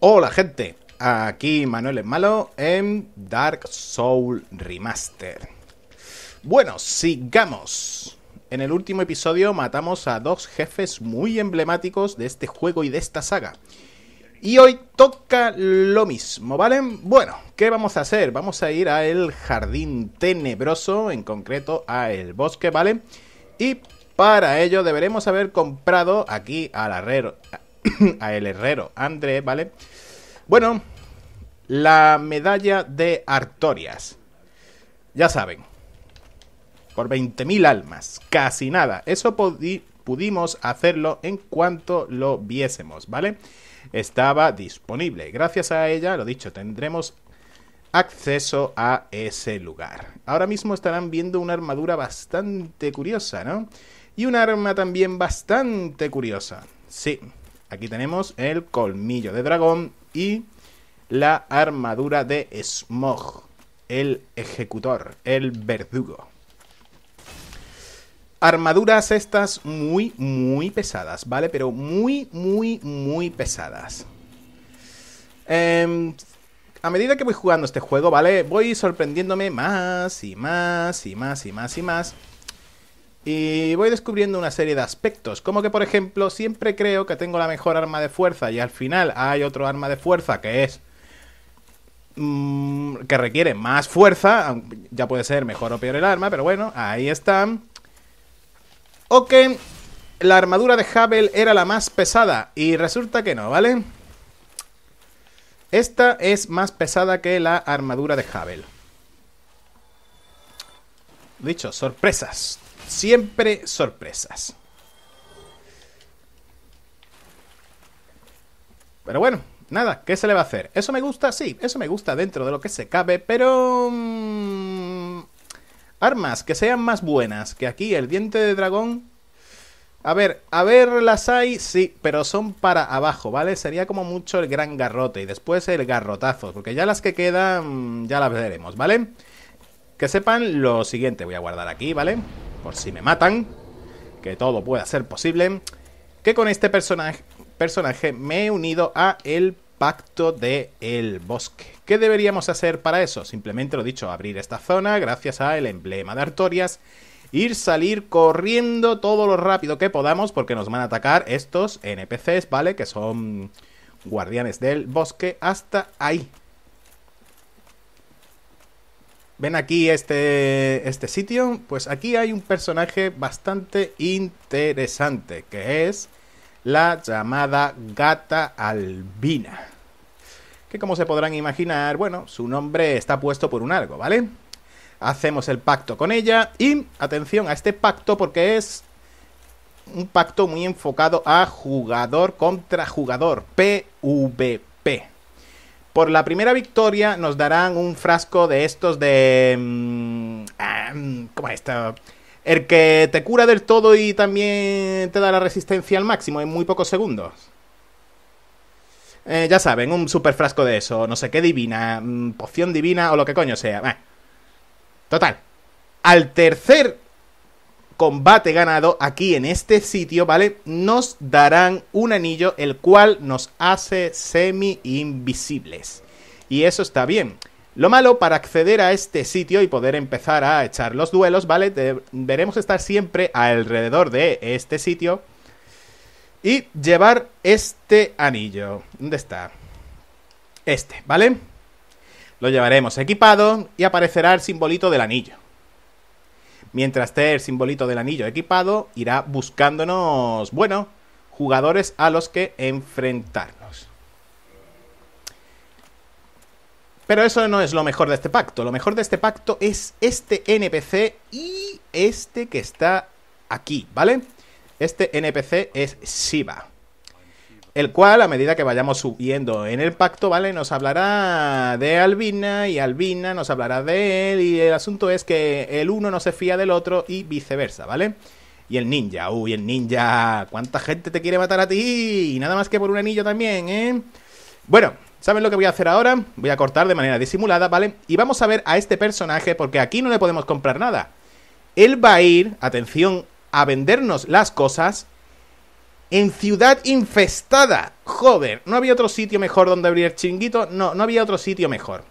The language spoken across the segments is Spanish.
Hola gente, aquí Manuel es Malo en Dark Soul Remaster. Bueno, sigamos. En el último episodio matamos a dos jefes muy emblemáticos de este juego y de esta saga. Y hoy toca lo mismo, ¿vale? Bueno, ¿qué vamos a hacer? Vamos a ir a el jardín tenebroso, en concreto a el bosque, ¿vale? Y para ello deberemos haber comprado aquí al herrero, a el herrero André, ¿vale? Bueno, la medalla de Artorias. Ya saben, por 20.000 almas, casi nada. Eso pudimos hacerlo en cuanto lo viésemos, ¿vale? Estaba disponible. Gracias a ella, lo dicho, tendremos acceso a ese lugar. Ahora mismo estarán viendo una armadura bastante curiosa, ¿no? Y un arma también bastante curiosa. Sí, Aquí tenemos el colmillo de dragón y la armadura de Smog, el ejecutor, el verdugo. Armaduras estas muy, muy pesadas, ¿vale? Pero muy, muy, muy pesadas. Eh, a medida que voy jugando este juego, ¿vale? Voy sorprendiéndome más y más y más y más y más. Y voy descubriendo una serie de aspectos, como que por ejemplo siempre creo que tengo la mejor arma de fuerza y al final hay otro arma de fuerza que es... Mmm, que requiere más fuerza, ya puede ser mejor o peor el arma, pero bueno, ahí está. O que la armadura de Havel era la más pesada y resulta que no, ¿vale? Esta es más pesada que la armadura de Havel. Dicho, sorpresas. Siempre sorpresas. Pero bueno, nada, ¿qué se le va a hacer? ¿Eso me gusta? Sí, eso me gusta dentro de lo que se cabe, pero... Mmm, armas que sean más buenas que aquí el diente de dragón. A ver, a ver, las hay, sí, pero son para abajo, ¿vale? Sería como mucho el gran garrote y después el garrotazo, porque ya las que quedan ya las veremos, ¿vale? Que sepan lo siguiente, voy a guardar aquí, ¿vale? Por si me matan, que todo pueda ser posible, que con este personaje, personaje me he unido a el pacto de el bosque. ¿Qué deberíamos hacer para eso? Simplemente lo dicho, abrir esta zona gracias al emblema de Artorias, ir, salir corriendo todo lo rápido que podamos porque nos van a atacar estos NPCs, ¿vale? Que son guardianes del bosque hasta ahí. ¿Ven aquí este, este sitio? Pues aquí hay un personaje bastante interesante, que es la llamada gata albina. Que como se podrán imaginar, bueno, su nombre está puesto por un algo, ¿vale? Hacemos el pacto con ella y atención a este pacto porque es un pacto muy enfocado a jugador contra jugador, PvP. Por la primera victoria nos darán un frasco de estos de... Mm, ah, ¿Cómo es esto? El que te cura del todo y también te da la resistencia al máximo en muy pocos segundos. Eh, ya saben, un super frasco de eso, no sé qué divina, mm, poción divina o lo que coño sea. Total. Al tercer combate ganado aquí en este sitio, ¿vale? Nos darán un anillo el cual nos hace semi-invisibles. Y eso está bien. Lo malo para acceder a este sitio y poder empezar a echar los duelos, ¿vale? Deberemos estar siempre alrededor de este sitio y llevar este anillo. ¿Dónde está? Este, ¿vale? Lo llevaremos equipado y aparecerá el simbolito del anillo. Mientras esté el simbolito del anillo equipado, irá buscándonos, bueno, jugadores a los que enfrentarnos. Pero eso no es lo mejor de este pacto. Lo mejor de este pacto es este NPC y este que está aquí, ¿vale? Este NPC es Shiva el cual a medida que vayamos subiendo en el pacto, ¿vale? Nos hablará de Albina y Albina nos hablará de él y el asunto es que el uno no se fía del otro y viceversa, ¿vale? Y el ninja, uy, el ninja, ¿cuánta gente te quiere matar a ti? Y nada más que por un anillo también, ¿eh? Bueno, ¿saben lo que voy a hacer ahora? Voy a cortar de manera disimulada, ¿vale? Y vamos a ver a este personaje porque aquí no le podemos comprar nada. Él va a ir, atención, a vendernos las cosas En Ciudad Infestada. Joder, ¿no había otro sitio mejor donde abrir chinguito? No, no había otro sitio mejor.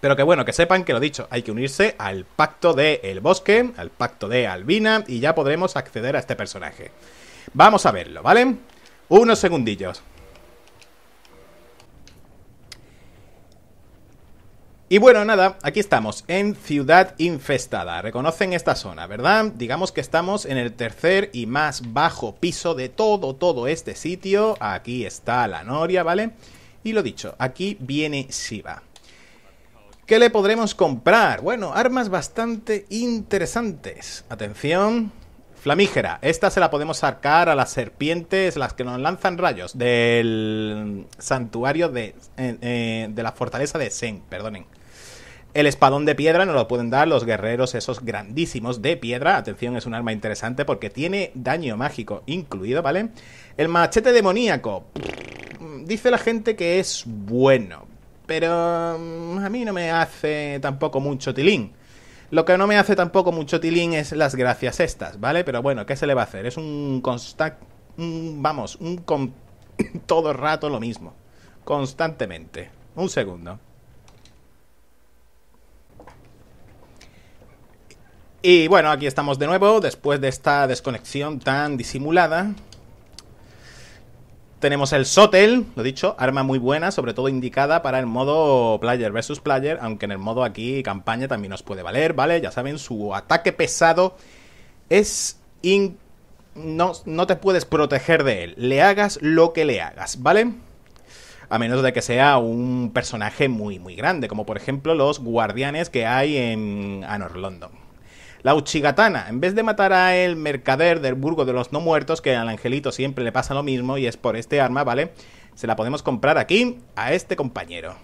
Pero que bueno, que sepan que lo dicho, hay que unirse al pacto de El Bosque, al pacto de Albina, y ya podremos acceder a este personaje. Vamos a verlo, ¿vale? Unos segundillos. Y bueno, nada, aquí estamos, en Ciudad Infestada. Reconocen esta zona, ¿verdad? Digamos que estamos en el tercer y más bajo piso de todo, todo este sitio. Aquí está la Noria, ¿vale? Y lo dicho, aquí viene Shiva. ¿Qué le podremos comprar? Bueno, armas bastante interesantes. Atención, Flamígera. Esta se la podemos sacar a las serpientes, las que nos lanzan rayos, del santuario de, eh, eh, de la fortaleza de Sen, perdonen. El espadón de piedra nos lo pueden dar los guerreros esos grandísimos de piedra. Atención, es un arma interesante porque tiene daño mágico incluido, ¿vale? El machete demoníaco. Dice la gente que es bueno. Pero mm, a mí no me hace tampoco mucho tilín. Lo que no me hace tampoco mucho tilín es las gracias estas, ¿vale? Pero bueno, ¿qué se le va a hacer? Es un constante... Vamos, un todo rato lo mismo. Constantemente. Un segundo. Y bueno, aquí estamos de nuevo, después de esta desconexión tan disimulada. Tenemos el Sotel, lo dicho, arma muy buena, sobre todo indicada para el modo player versus player, aunque en el modo aquí campaña también nos puede valer, ¿vale? Ya saben, su ataque pesado es... No, no te puedes proteger de él, le hagas lo que le hagas, ¿vale? A menos de que sea un personaje muy, muy grande, como por ejemplo los guardianes que hay en Anor London. La Uchigatana, en vez de matar a el mercader del Burgo de los No Muertos, que al angelito siempre le pasa lo mismo y es por este arma, ¿vale? Se la podemos comprar aquí a este compañero.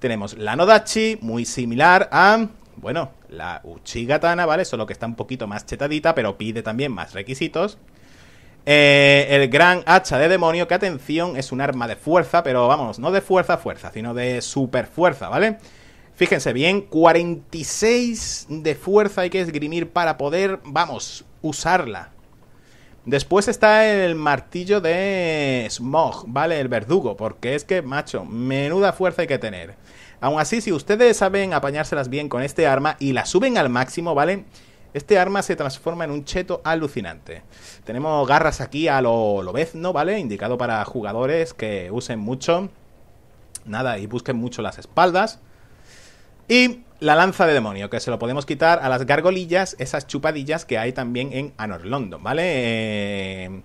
Tenemos la Nodachi, muy similar a, bueno, la Uchigatana, ¿vale? Solo que está un poquito más chetadita, pero pide también más requisitos. Eh, el gran hacha de demonio, que atención, es un arma de fuerza, pero vamos, no de fuerza fuerza, sino de super fuerza, ¿vale? Fíjense bien, 46 de fuerza hay que esgrimir para poder, vamos, usarla. Después está el martillo de Smog, ¿vale? El verdugo, porque es que, macho, menuda fuerza hay que tener. Aún así, si ustedes saben apañárselas bien con este arma y la suben al máximo, ¿vale? Este arma se transforma en un cheto alucinante. Tenemos garras aquí a lo lobezno, ¿vale? Indicado para jugadores que usen mucho. Nada, y busquen mucho las espaldas. Y la lanza de demonio, que se lo podemos quitar a las gargolillas, esas chupadillas que hay también en Anor London, ¿vale? Eh,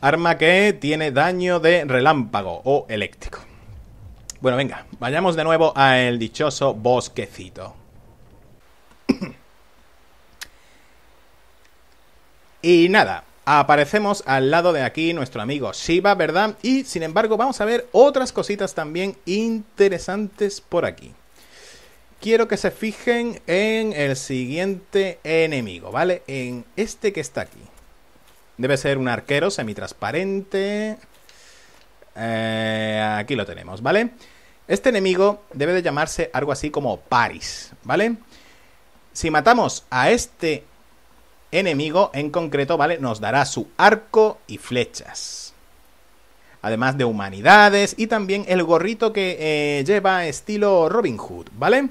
arma que tiene daño de relámpago o eléctrico. Bueno, venga, vayamos de nuevo al dichoso bosquecito. y nada, aparecemos al lado de aquí nuestro amigo Shiva, ¿verdad? Y sin embargo vamos a ver otras cositas también interesantes por aquí quiero que se fijen en el siguiente enemigo, ¿vale? En este que está aquí. Debe ser un arquero semitransparente. Eh, aquí lo tenemos, ¿vale? Este enemigo debe de llamarse algo así como Paris, ¿vale? Si matamos a este enemigo en concreto, ¿vale? Nos dará su arco y flechas. Además de humanidades y también el gorrito que eh, lleva estilo Robin Hood, ¿vale?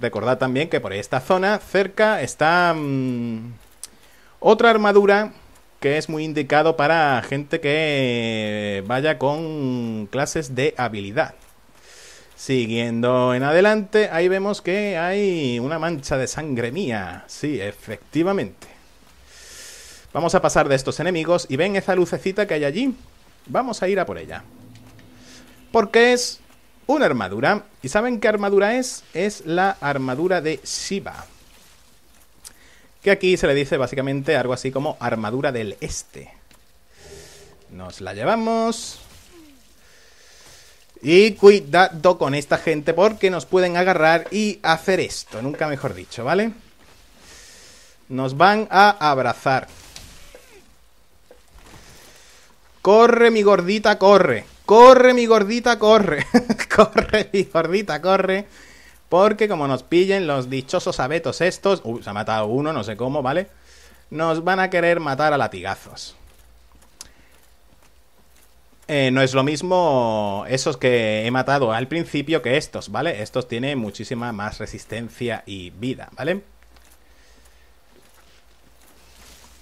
Recordad también que por esta zona, cerca, está mm, otra armadura que es muy indicado para gente que vaya con clases de habilidad. Siguiendo en adelante, ahí vemos que hay una mancha de sangre mía. Sí, efectivamente. Vamos a pasar de estos enemigos y ven esa lucecita que hay allí. Vamos a ir a por ella. Porque es una armadura. ¿Y saben qué armadura es? Es la armadura de Shiva. Que aquí se le dice básicamente algo así como armadura del este. Nos la llevamos. Y cuidado con esta gente porque nos pueden agarrar y hacer esto, nunca mejor dicho, ¿vale? Nos van a abrazar. Corre, mi gordita, corre. Corre, mi gordita, corre. corre, mi gordita, corre. Porque como nos pillen los dichosos abetos estos... Uy, se ha matado uno, no sé cómo, ¿vale? Nos van a querer matar a latigazos. eh, no es lo mismo esos que he matado al principio que estos, ¿vale? Estos tienen muchísima más resistencia y vida, ¿vale?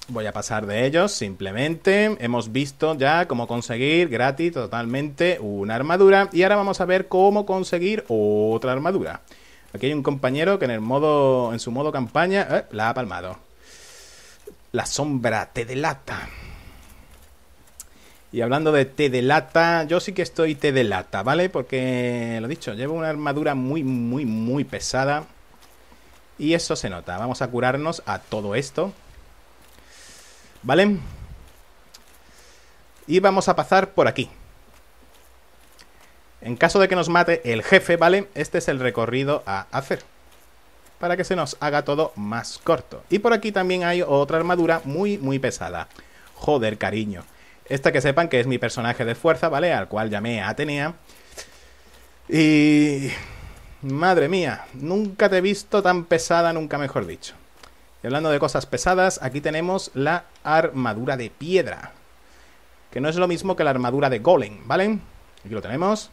Voy a pasar de ellos, simplemente hemos visto ya cómo conseguir gratis totalmente una armadura y ahora vamos a ver cómo conseguir otra armadura. Aquí hay un compañero que en el modo en su modo campaña eh, la ha palmado. La sombra te delata. Y hablando de te delata, yo sí que estoy te delata, ¿vale? Porque, lo dicho, llevo una armadura muy, muy, muy pesada. Y eso se nota. Vamos a curarnos a todo esto. ¿Vale? Y vamos a pasar por aquí. En caso de que nos mate el jefe, ¿vale? Este es el recorrido a hacer. Para que se nos haga todo más corto. Y por aquí también hay otra armadura muy, muy pesada. Joder, cariño. Esta que sepan que es mi personaje de fuerza, ¿vale? Al cual llamé Atenea. Y... Madre mía, nunca te he visto tan pesada, nunca mejor dicho. Hablando de cosas pesadas, aquí tenemos la armadura de piedra. Que no es lo mismo que la armadura de golem, ¿vale? Aquí lo tenemos.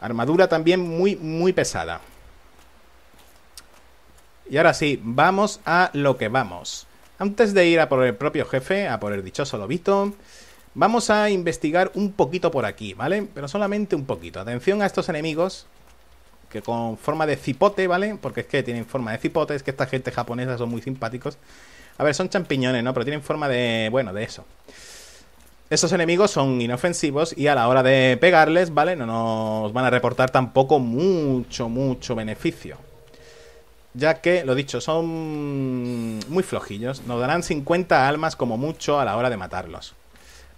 Armadura también muy, muy pesada. Y ahora sí, vamos a lo que vamos. Antes de ir a por el propio jefe, a por el dichoso lobito, vamos a investigar un poquito por aquí, ¿vale? Pero solamente un poquito. Atención a estos enemigos, que con forma de cipote, ¿vale? Porque es que tienen forma de cipote, es que esta gente japonesa son muy simpáticos. A ver, son champiñones, ¿no? Pero tienen forma de... bueno, de eso. Esos enemigos son inofensivos y a la hora de pegarles, ¿vale? No nos van a reportar tampoco mucho, mucho beneficio. Ya que, lo dicho, son muy flojillos. Nos darán 50 almas como mucho a la hora de matarlos.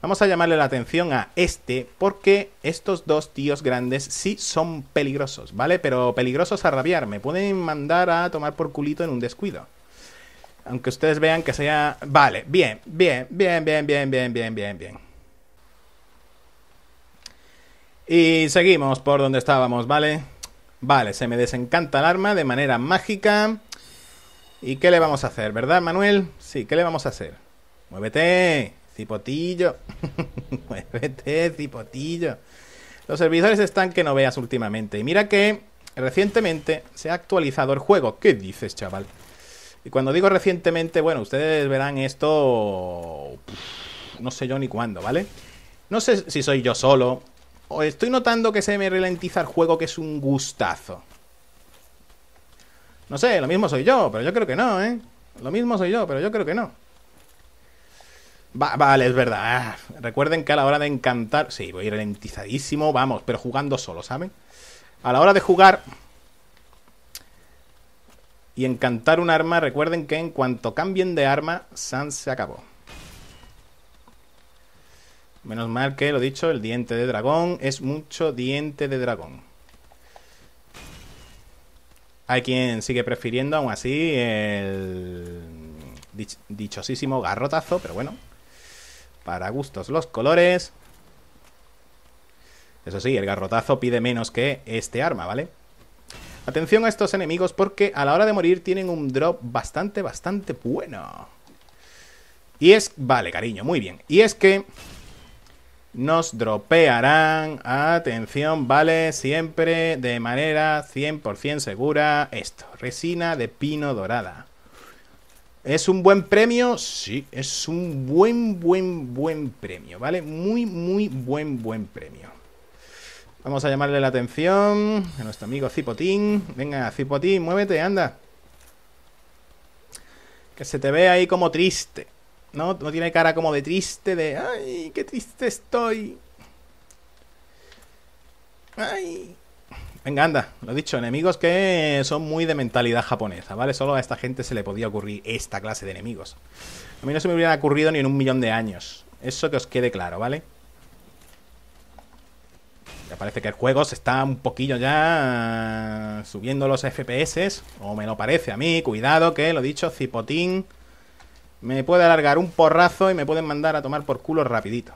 Vamos a llamarle la atención a este porque estos dos tíos grandes sí son peligrosos, ¿vale? Pero peligrosos a rabiar. Me pueden mandar a tomar por culito en un descuido. Aunque ustedes vean que sea... Vale, bien, bien, bien, bien, bien, bien, bien, bien, bien. Y seguimos por donde estábamos, ¿vale? Vale, se me desencanta el arma de manera mágica. ¿Y qué le vamos a hacer, verdad, Manuel? Sí, ¿qué le vamos a hacer? Muévete. Cipotillo. Muévete, cipotillo. Los servidores están que no veas últimamente. Y mira que recientemente se ha actualizado el juego. ¿Qué dices, chaval? Y cuando digo recientemente, bueno, ustedes verán esto... No sé yo ni cuándo, ¿vale? No sé si soy yo solo. O estoy notando que se me ralentiza el juego, que es un gustazo. No sé, lo mismo soy yo, pero yo creo que no, ¿eh? Lo mismo soy yo, pero yo creo que no vale, es verdad. Ah, recuerden que a la hora de encantar... Sí, voy ralentizadísimo, vamos, pero jugando solo, ¿saben? A la hora de jugar y encantar un arma, recuerden que en cuanto cambien de arma, Sans se acabó. Menos mal que, lo dicho, el diente de dragón es mucho diente de dragón. Hay quien sigue prefiriendo, aún así, el dichosísimo garrotazo, pero bueno, para gustos los colores. Eso sí, el garrotazo pide menos que este arma, ¿vale? Atención a estos enemigos porque a la hora de morir tienen un drop bastante, bastante bueno. Y es... Vale, cariño, muy bien. Y es que nos dropearán, atención, vale, siempre de manera 100% segura esto, resina de pino dorada. ¿Es un buen premio? Sí, es un buen, buen, buen premio, ¿vale? Muy, muy buen, buen premio. Vamos a llamarle la atención a nuestro amigo Cipotín. Venga, Cipotín, muévete, anda. Que se te ve ahí como triste. ¿No? No tiene cara como de triste, de... ¡Ay, qué triste estoy! ¡Ay! Venga, anda, lo dicho, enemigos que son muy de mentalidad japonesa, ¿vale? Solo a esta gente se le podía ocurrir esta clase de enemigos. A mí no se me hubiera ocurrido ni en un millón de años. Eso que os quede claro, ¿vale? Me parece que el juego se está un poquillo ya subiendo los FPS, o me lo parece a mí. Cuidado que, lo dicho, Cipotín me puede alargar un porrazo y me pueden mandar a tomar por culo rapidito.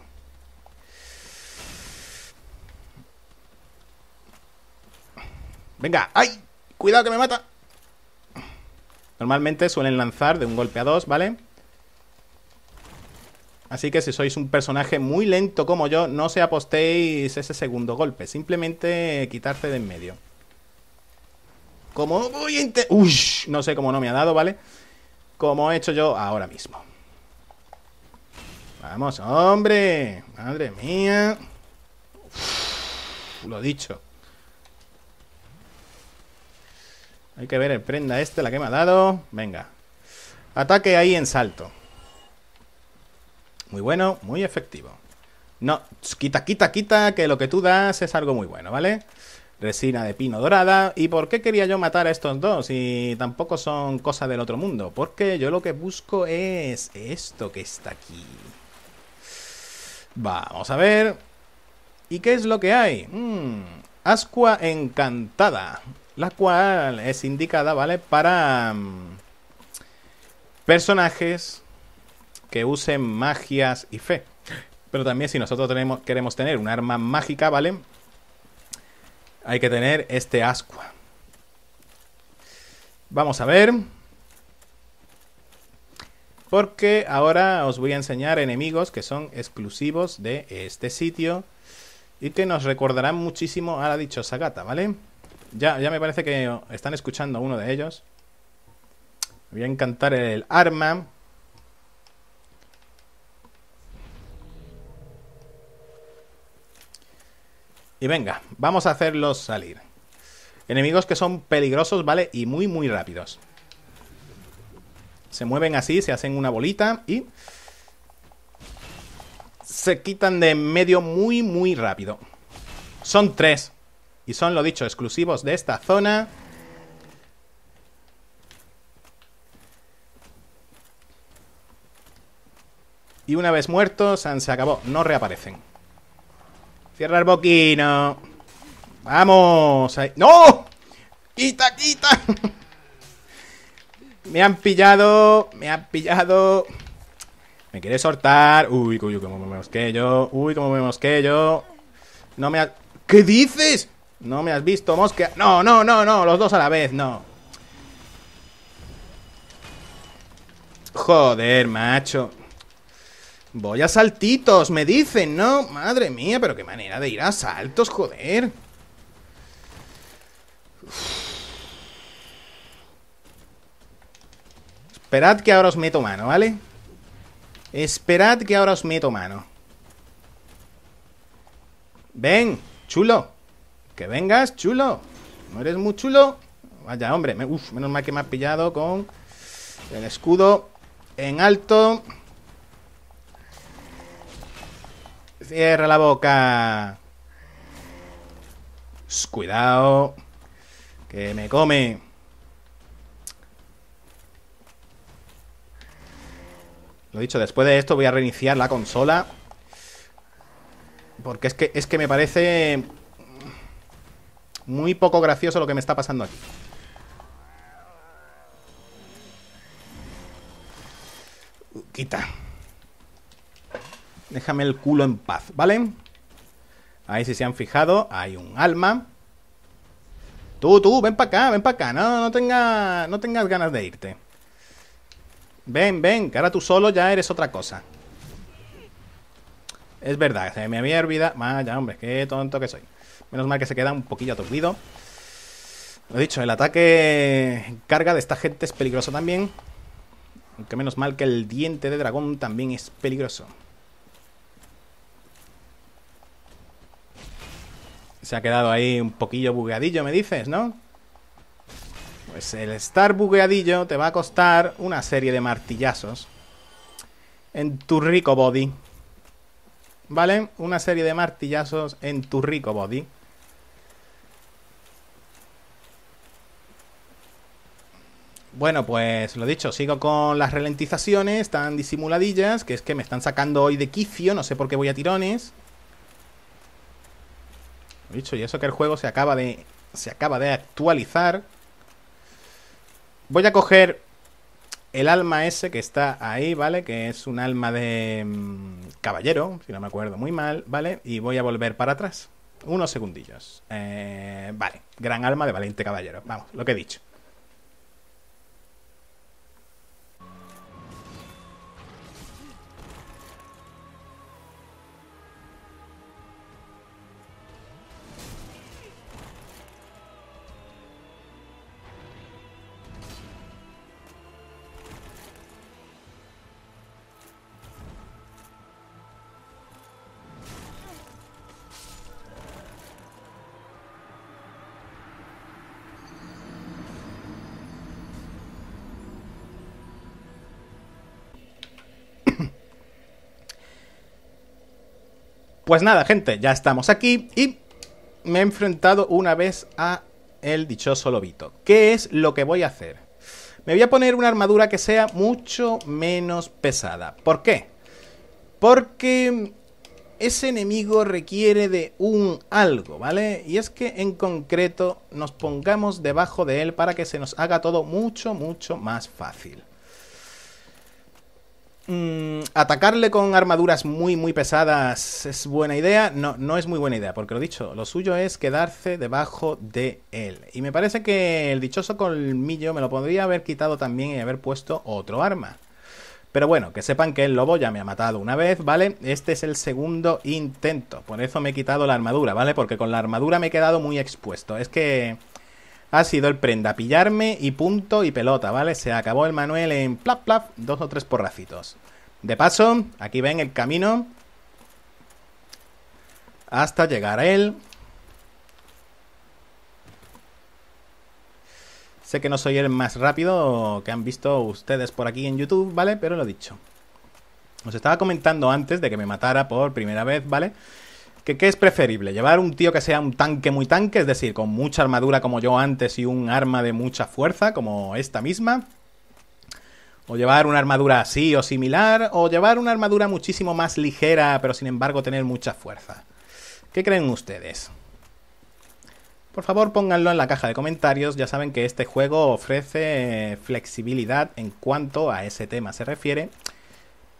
Venga, ¡ay! Cuidado que me mata. Normalmente suelen lanzar de un golpe a dos, ¿vale? Así que si sois un personaje muy lento como yo, no se apostéis ese segundo golpe. Simplemente quitarse de en medio. Como voy a Uy, no sé cómo no me ha dado, ¿vale? Como he hecho yo ahora mismo. Vamos, hombre. Madre mía. lo dicho. Hay que ver el prenda este, la que me ha dado. Venga. Ataque ahí en salto. Muy bueno, muy efectivo. No, quita, quita, quita, que lo que tú das es algo muy bueno, ¿vale? Resina de pino dorada. ¿Y por qué quería yo matar a estos dos? Y tampoco son cosas del otro mundo. Porque yo lo que busco es esto que está aquí. Vamos a ver. ¿Y qué es lo que hay? Mmm, Ascua encantada. La cual es indicada, ¿vale? Para... Mm, personajes que usen magias y fe. Pero también si nosotros queremos tener un arma mágica, ¿vale? Hay que tener este ascua. Vamos a ver. Porque ahora os voy a enseñar enemigos que son exclusivos de este sitio. Y que nos recordarán muchísimo a la dichosa gata, ¿vale? Ya, ya me parece que están escuchando a uno de ellos. voy a encantar el arma. Y venga, vamos a hacerlos salir. Enemigos que son peligrosos, ¿vale? Y muy, muy rápidos. Se mueven así, se hacen una bolita y... Se quitan de en medio muy, muy rápido. Son tres. Y son, lo dicho, exclusivos de esta zona. Y una vez muertos, se acabó. No reaparecen. Cierra el boquino. Vamos. ¡No! ¡Quita, quita! me han pillado. Me han pillado. Me quiere soltar. Uy, uy, cómo me mosqué yo. Uy, cómo me mosqué yo. No me ha... ¿Qué dices? No me has visto, mosca. No, no, no, no. Los dos a la vez, no. Joder, macho. Voy a saltitos, me dicen, ¿no? Madre mía, pero qué manera de ir a saltos, joder. Esperad que ahora os meto mano, ¿vale? Esperad que ahora os meto mano. Ven, chulo. Que vengas, chulo. ¿No eres muy chulo? Vaya, hombre. uf, menos mal que me ha pillado con el escudo en alto. Cierra la boca. Cuidado. Que me come. Lo dicho, después de esto voy a reiniciar la consola. Porque es que, es que me parece muy poco gracioso lo que me está pasando aquí. Quita. Déjame el culo en paz, ¿vale? Ahí si se han fijado, hay un alma. Tú, tú, ven para acá, ven para acá. No, no, tenga, no tengas ganas de irte. Ven, ven, que ahora tú solo ya eres otra cosa. Es verdad, se me había olvidado. Vaya, hombre, qué tonto que soy. Menos mal que se queda un poquillo aturdido. Lo dicho, el ataque carga de esta gente es peligroso también. Aunque menos mal que el diente de dragón también es peligroso. Se ha quedado ahí un poquillo bugueadillo, me dices, ¿no? Pues el estar bugueadillo te va a costar una serie de martillazos en tu rico body. ¿Vale? Una serie de martillazos en tu rico body. Bueno, pues lo dicho, sigo con las ralentizaciones tan disimuladillas, que es que me están sacando hoy de quicio, no sé por qué voy a tirones. Dicho, y eso que el juego se acaba de. Se acaba de actualizar. Voy a coger el alma ese que está ahí, ¿vale? Que es un alma de mm, caballero, si no me acuerdo muy mal, ¿vale? Y voy a volver para atrás. Unos segundillos. Eh, vale, gran alma de valiente caballero. Vamos, lo que he dicho. Pues nada, gente, ya estamos aquí y me he enfrentado una vez a el dichoso lobito. ¿Qué es lo que voy a hacer? Me voy a poner una armadura que sea mucho menos pesada. ¿Por qué? Porque ese enemigo requiere de un algo, ¿vale? Y es que en concreto nos pongamos debajo de él para que se nos haga todo mucho, mucho más fácil. Mm, atacarle con armaduras muy, muy pesadas es buena idea. No, no es muy buena idea, porque lo dicho, lo suyo es quedarse debajo de él. Y me parece que el dichoso colmillo me lo podría haber quitado también y haber puesto otro arma. Pero bueno, que sepan que el lobo ya me ha matado una vez, ¿vale? Este es el segundo intento. Por eso me he quitado la armadura, ¿vale? Porque con la armadura me he quedado muy expuesto. Es que ha sido el prenda pillarme y punto y pelota, ¿vale? Se acabó el Manuel en plap plap, dos o tres porracitos. De paso, aquí ven el camino hasta llegar a él. Sé que no soy el más rápido que han visto ustedes por aquí en YouTube, ¿vale? Pero lo dicho. Os estaba comentando antes de que me matara por primera vez, ¿vale? Qué es preferible, llevar un tío que sea un tanque muy tanque, es decir, con mucha armadura como yo antes y un arma de mucha fuerza, como esta misma. O llevar una armadura así o similar, o llevar una armadura muchísimo más ligera, pero sin embargo tener mucha fuerza. ¿Qué creen ustedes? Por favor pónganlo en la caja de comentarios, ya saben que este juego ofrece flexibilidad en cuanto a ese tema se refiere.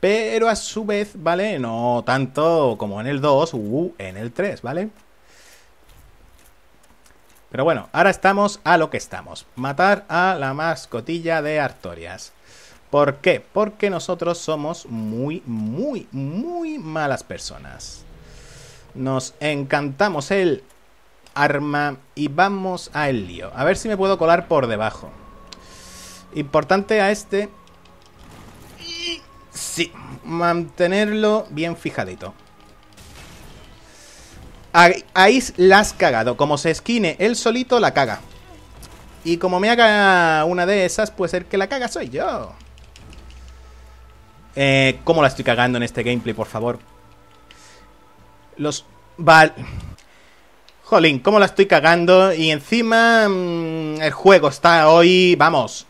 Pero a su vez, ¿vale? No tanto como en el 2 u en el 3, ¿vale? Pero bueno, ahora estamos a lo que estamos. Matar a la mascotilla de Artorias. ¿Por qué? Porque nosotros somos muy, muy, muy malas personas. Nos encantamos el arma y vamos a el lío. A ver si me puedo colar por debajo. Importante a este... Sí, mantenerlo bien fijadito. Ahí, la has cagado. Como se esquine él solito, la caga. Y como me haga una de esas, pues el que la caga soy yo. Eh, ¿Cómo la estoy cagando en este gameplay, por favor? Los... Vale... Jolín, cómo la estoy cagando. Y encima mm, el juego está hoy, vamos,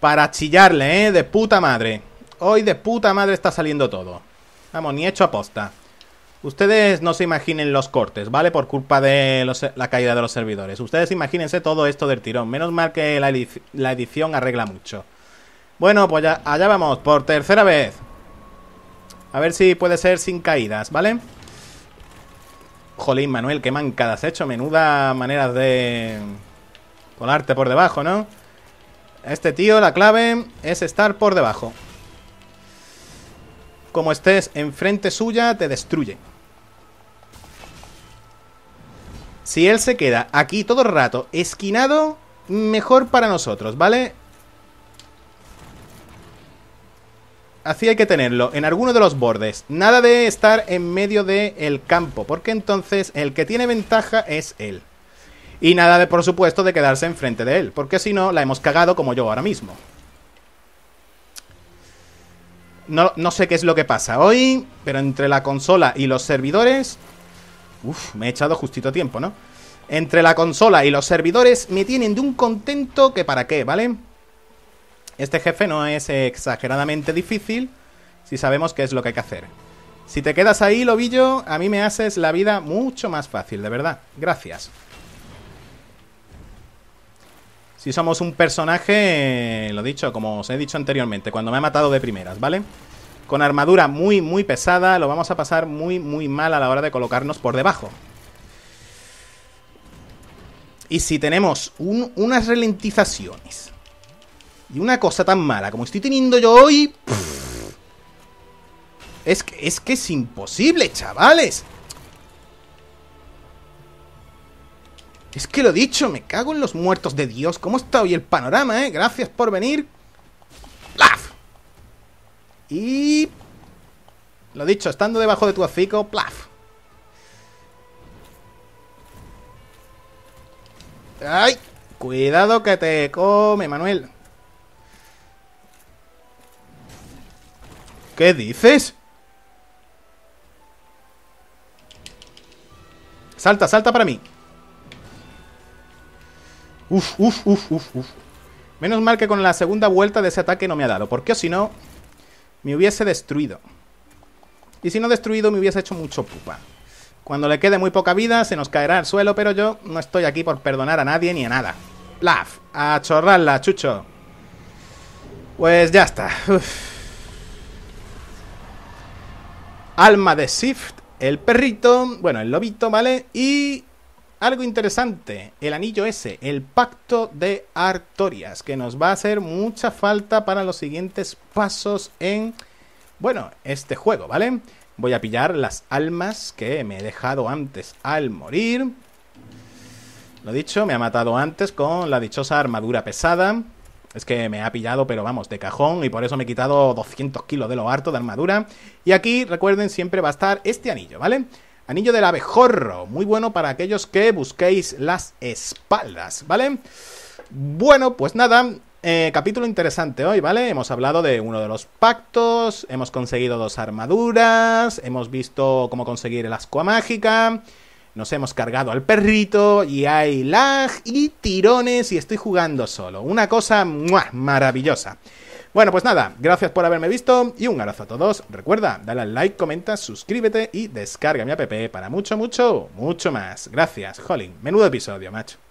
para chillarle, ¿eh? De puta madre. Hoy de puta madre está saliendo todo. Vamos, ni hecho aposta. Ustedes no se imaginen los cortes, ¿vale? Por culpa de la caída de los servidores. Ustedes imagínense todo esto del tirón. Menos mal que la, edición arregla mucho. Bueno, pues allá vamos, por tercera vez. A ver si puede ser sin caídas, ¿vale? vale Jolín, Manuel, qué mancadas has hecho. Menuda maneras de colarte por debajo, ¿no? Este tío, la clave es estar por debajo. Como estés enfrente suya, te destruye. Si él se queda aquí todo el rato esquinado, mejor para nosotros, ¿vale? así hay que tenerlo en alguno de los bordes. Nada de estar en medio del campo, porque entonces el que tiene ventaja es él. Y nada de, por supuesto, de quedarse enfrente de él, porque si no, la hemos cagado como yo ahora mismo. No, no sé qué es lo que pasa hoy, pero entre la consola y los servidores... Uf, me he echado justito tiempo, ¿no? Entre la consola y los servidores me tienen de un contento que para qué, ¿vale? este jefe no es exageradamente difícil si sabemos qué es lo que hay que hacer. Si te quedas ahí, Lobillo, a mí me haces la vida mucho más fácil, de verdad. Gracias. Si somos un personaje, lo dicho, como os he dicho anteriormente, cuando me ha matado de primeras, ¿vale? Con armadura muy, muy pesada, lo vamos a pasar muy, muy mal a la hora de colocarnos por debajo. Y si tenemos unas ralentizaciones y una cosa tan mala como estoy teniendo yo hoy... es, que, es que es imposible, chavales. Es que lo dicho, me cago en los muertos de Dios. ¿Cómo está hoy el panorama, eh? Gracias por venir. ¡Plaf! Y... Lo dicho, estando debajo de tu hocico, ¡plaf! ¡Ay! Cuidado que te come, Manuel. ¿Qué dices? Salta, salta para mí. Uf, uf, uf, uf, uf. Menos mal que con la segunda vuelta de ese ataque no me ha dado. Porque si no, me hubiese destruido. Y si no destruido, me hubiese hecho mucho pupa. Cuando le quede muy poca vida, se nos caerá al suelo, pero yo no estoy aquí por perdonar a nadie ni a nada. Laf, a chorrarla, chucho. Pues ya está. Alma de Shift, el perrito, bueno, el lobito, ¿vale? Y algo interesante, el anillo ese, el pacto de Artorias, que nos va a hacer mucha falta para los siguientes pasos en, bueno, este juego, ¿vale? Voy a pillar las almas que me he dejado antes al morir. Lo dicho, me ha matado antes con la dichosa armadura pesada. Es que me ha pillado, pero vamos, de cajón, y por eso me he quitado 200 kilos de lo harto de armadura. Y aquí, recuerden, siempre va a estar este anillo, ¿vale? Anillo del abejorro, muy bueno para aquellos que busquéis las espaldas, ¿vale? Bueno, pues nada, eh, capítulo interesante hoy, ¿vale? Hemos hablado de uno de los pactos, hemos conseguido dos armaduras, hemos visto cómo conseguir el ascua mágica, nos hemos cargado al perrito y hay lag y tirones y estoy jugando solo. Una cosa maravillosa. Bueno, pues nada, gracias por haberme visto y un abrazo a todos. Recuerda, dale al like, comenta, suscríbete y descarga mi app para mucho, mucho, mucho más. Gracias, Holling. Menudo episodio, macho.